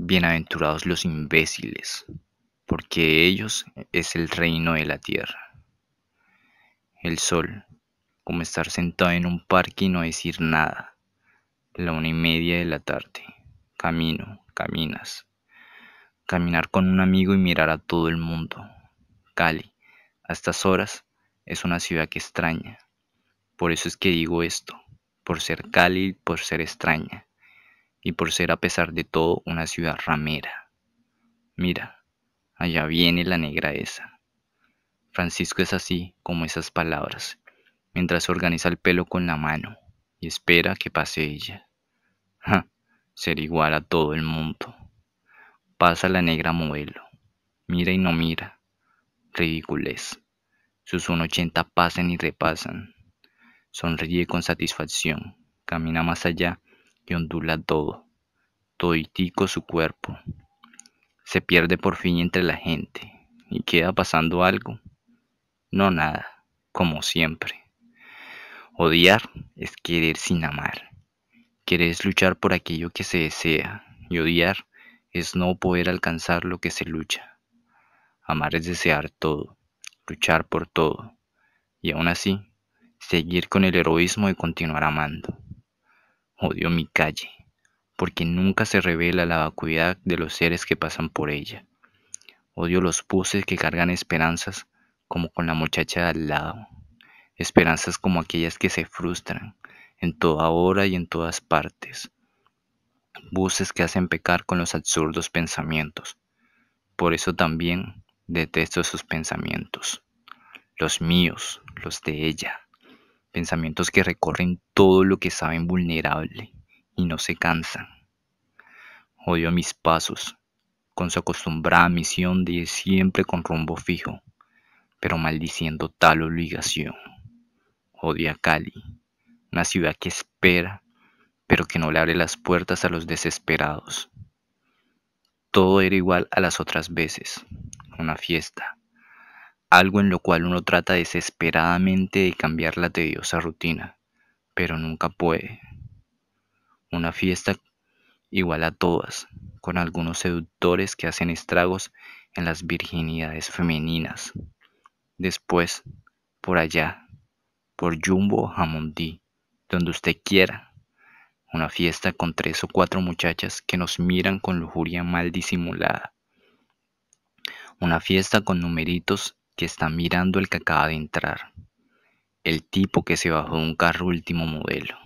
Bienaventurados los imbéciles, porque ellos es el reino de la tierra. El sol, como estar sentado en un parque y no decir nada. La una y media de la tarde. Camino, caminas. Caminar con un amigo y mirar a todo el mundo. Cali, a estas horas, es una ciudad que extraña. Por eso es que digo esto, por ser Cali, por ser extraña y por ser a pesar de todo una ciudad ramera. Mira, allá viene la negra esa. Francisco es así como esas palabras, mientras organiza el pelo con la mano y espera que pase ella. Ja, ser igual a todo el mundo. Pasa la negra modelo. Mira y no mira. Ridiculez. Sus 1.80 pasan y repasan. Sonríe con satisfacción. Camina más allá y ondula todo, toditico su cuerpo. Se pierde por fin entre la gente y queda pasando algo. No nada, como siempre. Odiar es querer sin amar. Querer es luchar por aquello que se desea y odiar es no poder alcanzar lo que se lucha. Amar es desear todo, luchar por todo y aún así seguir con el heroísmo de continuar amando. Odio mi calle, porque nunca se revela la vacuidad de los seres que pasan por ella. Odio los buses que cargan esperanzas como con la muchacha de al lado. Esperanzas como aquellas que se frustran en toda hora y en todas partes. Buses que hacen pecar con los absurdos pensamientos. Por eso también detesto sus pensamientos. Los míos, los de ella pensamientos que recorren todo lo que saben vulnerable y no se cansan. Odio mis pasos, con su acostumbrada misión de ir siempre con rumbo fijo, pero maldiciendo tal obligación. Odio a Cali, una ciudad que espera, pero que no le abre las puertas a los desesperados. Todo era igual a las otras veces, una fiesta, algo en lo cual uno trata desesperadamente de cambiar la tediosa rutina, pero nunca puede. Una fiesta igual a todas, con algunos seductores que hacen estragos en las virginidades femeninas. Después, por allá, por Jumbo Jamondí, donde usted quiera. Una fiesta con tres o cuatro muchachas que nos miran con lujuria mal disimulada. Una fiesta con numeritos que está mirando el que acaba de entrar. El tipo que se bajó de un carro último modelo.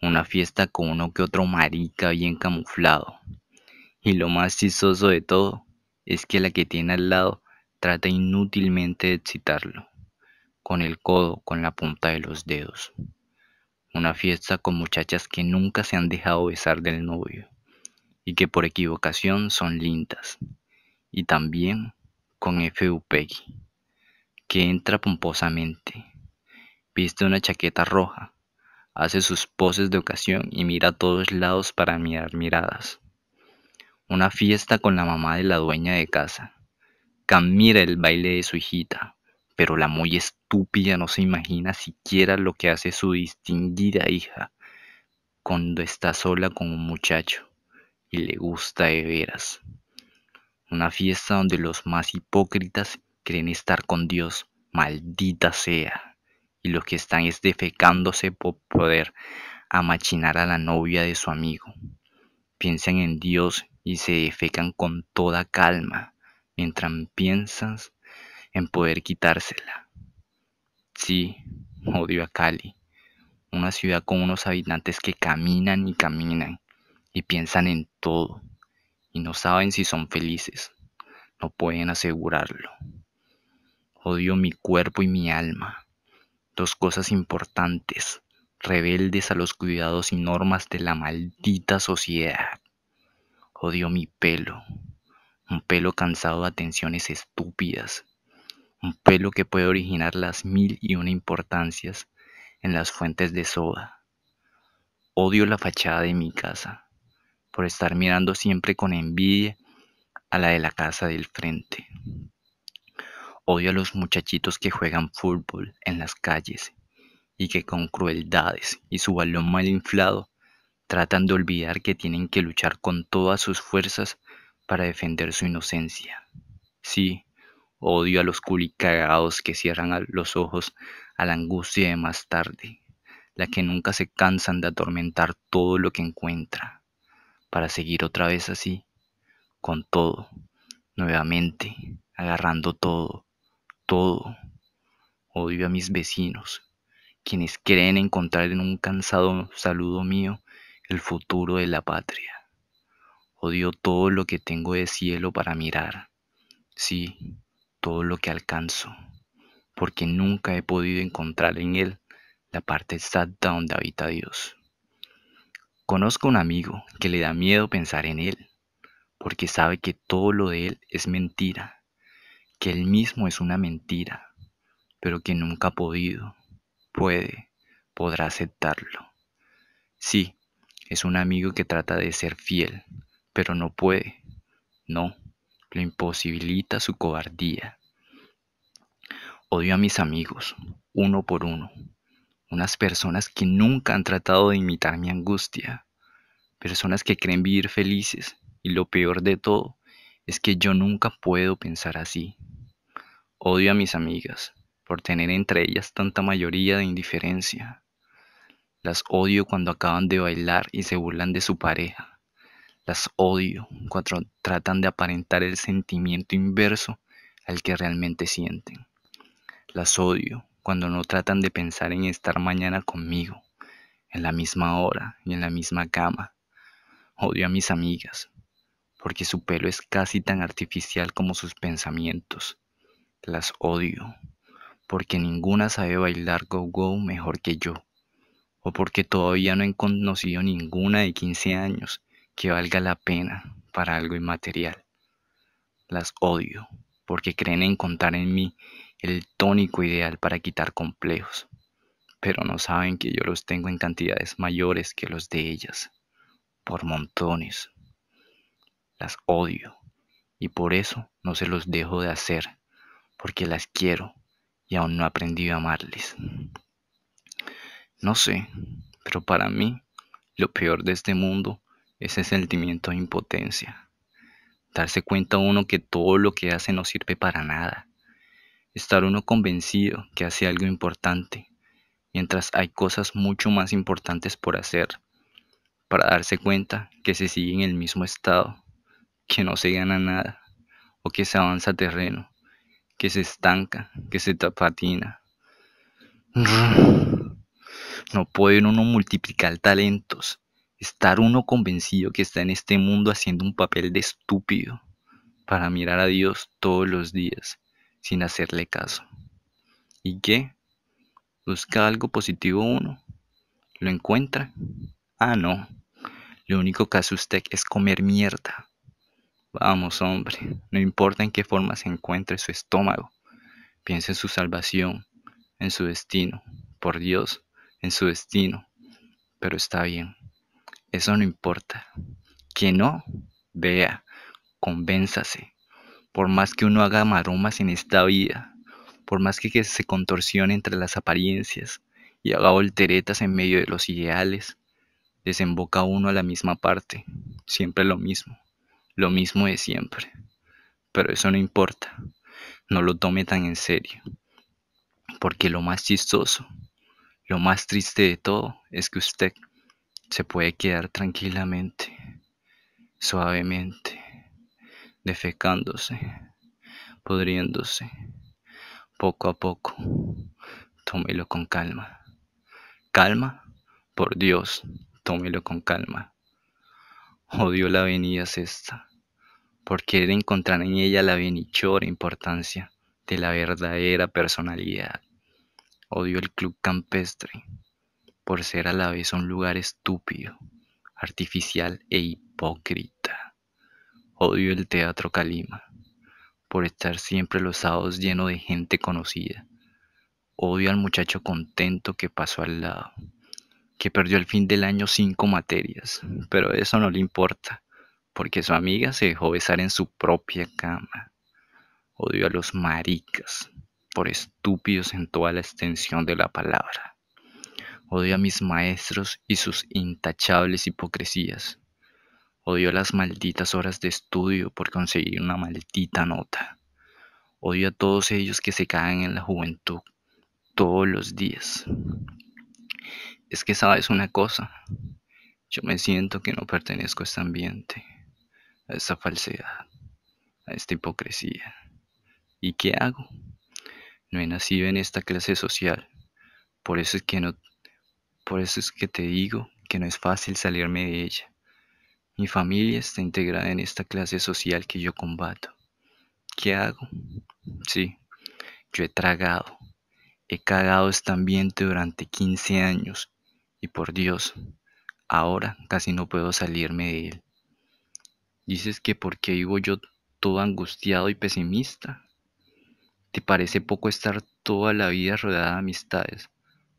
Una fiesta con uno que otro marica bien camuflado. Y lo más chistoso de todo es que la que tiene al lado trata inútilmente de excitarlo. Con el codo, con la punta de los dedos. Una fiesta con muchachas que nunca se han dejado besar del novio. Y que por equivocación son lindas. Y también con F. Upegui, que entra pomposamente. Viste una chaqueta roja, hace sus poses de ocasión y mira a todos lados para mirar miradas. Una fiesta con la mamá de la dueña de casa. Cam mira el baile de su hijita, pero la muy estúpida no se imagina siquiera lo que hace su distinguida hija cuando está sola con un muchacho y le gusta de veras una fiesta donde los más hipócritas creen estar con Dios, maldita sea, y los que están es defecándose por poder amachinar a la novia de su amigo. Piensan en Dios y se defecan con toda calma, mientras piensas en poder quitársela. Sí, odio a Cali, una ciudad con unos habitantes que caminan y caminan y piensan en todo y no saben si son felices. No pueden asegurarlo. Odio mi cuerpo y mi alma. Dos cosas importantes, rebeldes a los cuidados y normas de la maldita sociedad. Odio mi pelo. Un pelo cansado de atenciones estúpidas. Un pelo que puede originar las mil y una importancias en las fuentes de soda. Odio la fachada de mi casa por estar mirando siempre con envidia a la de la casa del frente. Odio a los muchachitos que juegan fútbol en las calles y que con crueldades y su balón mal inflado tratan de olvidar que tienen que luchar con todas sus fuerzas para defender su inocencia. Sí, odio a los culicagados que cierran los ojos a la angustia de más tarde, la que nunca se cansan de atormentar todo lo que encuentra, para seguir otra vez así, con todo, nuevamente, agarrando todo, todo. Odio a mis vecinos, quienes creen encontrar en un cansado saludo mío el futuro de la patria. Odio todo lo que tengo de cielo para mirar, sí, todo lo que alcanzo, porque nunca he podido encontrar en él la parte exacta donde habita Dios. Conozco un amigo que le da miedo pensar en él, porque sabe que todo lo de él es mentira, que él mismo es una mentira, pero que nunca ha podido, puede, podrá aceptarlo. Sí, es un amigo que trata de ser fiel, pero no puede. No, lo imposibilita su cobardía. Odio a mis amigos, uno por uno, unas personas que nunca han tratado de imitar mi angustia, personas que creen vivir felices y lo peor de todo es que yo nunca puedo pensar así. Odio a mis amigas por tener entre ellas tanta mayoría de indiferencia. Las odio cuando acaban de bailar y se burlan de su pareja las odio cuando tratan de aparentar el sentimiento inverso al que realmente sienten. Las odio cuando no tratan de pensar en estar mañana conmigo, en la misma hora y en la misma cama. Odio a mis amigas, porque su pelo es casi tan artificial como sus pensamientos. Las odio, porque ninguna sabe bailar go-go mejor que yo, o porque todavía no he conocido ninguna de 15 años que valga la pena para algo inmaterial. Las odio porque creen encontrar en mí el tónico ideal para quitar complejos, pero no saben que yo los tengo en cantidades mayores que los de ellas, por montones. Las odio y por eso no se los dejo de hacer, porque las quiero y aún no he aprendido a amarles. No sé, pero para mí lo peor de este mundo ese sentimiento de impotencia. Darse cuenta uno que todo lo que hace no sirve para nada. Estar uno convencido que hace algo importante, mientras hay cosas mucho más importantes por hacer. Para darse cuenta que se sigue en el mismo estado, que no se gana nada, o que se avanza terreno, que se estanca, que se patina. No puede uno multiplicar talentos estar uno convencido que está en este mundo haciendo un papel de estúpido para mirar a Dios todos los días sin hacerle caso. ¿Y qué? ¿Busca algo positivo uno? ¿Lo encuentra? Ah, no. Lo único que hace usted es comer mierda. Vamos, hombre, no importa en qué forma se encuentre su estómago. Piense en su salvación, en su destino. Por Dios, en su destino. Pero está bien. Eso no importa. Que no, vea, convénzase. Por más que uno haga maromas en esta vida, por más que, se contorsione entre las apariencias y haga volteretas en medio de los ideales, desemboca uno a la misma parte, siempre lo mismo, lo mismo de siempre. Pero eso no importa, no lo tome tan en serio, porque lo más chistoso, lo más triste de todo es que usted se puede quedar tranquilamente, suavemente, defecándose, pudriéndose, poco a poco. Tómelo con calma. Calma, por Dios, tómelo con calma. Odio la avenida sexta, por querer encontrar en ella la benichora importancia de la verdadera personalidad. Odio el club campestre, por ser a la vez un lugar estúpido, artificial e hipócrita. Odio el Teatro Calima, por estar siempre los sábados lleno de gente conocida. Odio al muchacho contento que pasó al lado, que perdió al fin del año cinco materias, pero eso no le importa, porque su amiga se dejó besar en su propia cama. Odio a los maricas, por estúpidos en toda la extensión de la palabra. Odio a mis maestros y sus intachables hipocresías. Odio las malditas horas de estudio por conseguir una maldita nota. Odio a todos ellos que se caen en la juventud todos los días. Es que sabes una cosa, yo me siento que no pertenezco a este ambiente, a esta falsedad, a esta hipocresía. ¿Y qué hago? No he nacido en esta clase social, por eso es que no, por eso es que te digo que no es fácil salirme de ella. Mi familia está integrada en esta clase social que yo combato. ¿Qué hago? Sí, yo he tragado, he cagado este ambiente durante 15 años y por Dios, ahora casi no puedo salirme de él. Dices que porque vivo yo todo angustiado y pesimista. ¿Te parece poco estar toda la vida rodeada de amistades,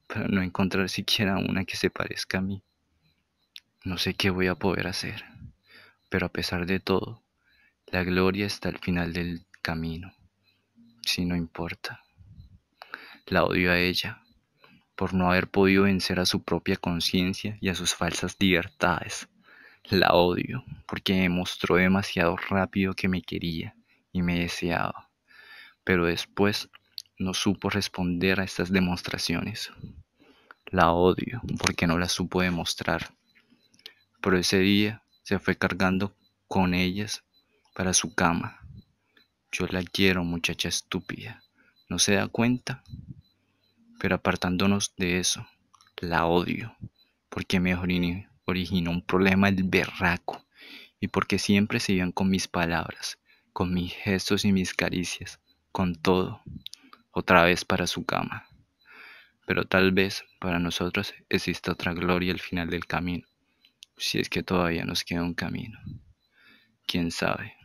pero no encontrar siquiera una que se parezca a mí? No sé qué voy a poder hacer, pero a pesar de todo, la gloria está al final del camino, si no importa. La odio a ella por no haber podido vencer a su propia conciencia y a sus falsas libertades. La odio porque me mostró demasiado rápido que me quería y me deseaba, pero después no supo responder a estas demostraciones. La odio porque no la supo demostrar. Pero ese día se fue cargando con ellas para su cama yo la quiero, muchacha estúpida. ¿No se da cuenta? Pero apartándonos de eso, la odio, porque me originó un problema el berraco, y porque siempre se iban con mis palabras, con mis gestos y mis caricias, con todo, otra vez para su cama. Pero tal vez para nosotros exista otra gloria al final del camino, si es que todavía nos queda un camino. ¿Quién sabe?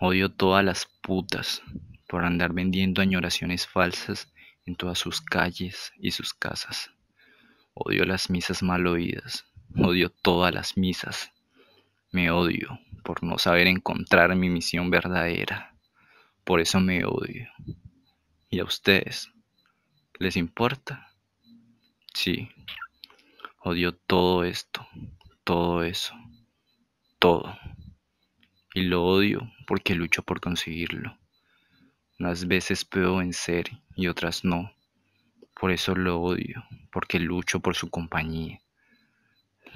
Odio todas las putas por andar vendiendo añoraciones falsas en todas sus calles y sus casas. Odio las misas mal oídas. Odio todas las misas. Me odio por no saber encontrar mi misión verdadera. Por eso me odio. ¿Y a ustedes? ¿Les importa? Sí. Odio todo esto, todo eso, todo y lo odio porque lucho por conseguirlo. Unas veces puedo vencer y otras no. Por eso lo odio, porque lucho por su compañía.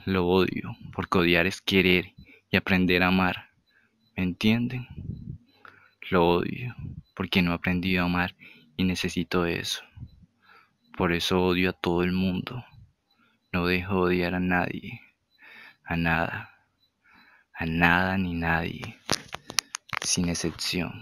Lo odio, porque odiar es querer y aprender a amar. ¿Me entienden? Lo odio, porque no he aprendido a amar y necesito eso. Por eso odio a todo el mundo. No dejo odiar a nadie, a nada a nada ni nadie, sin excepción.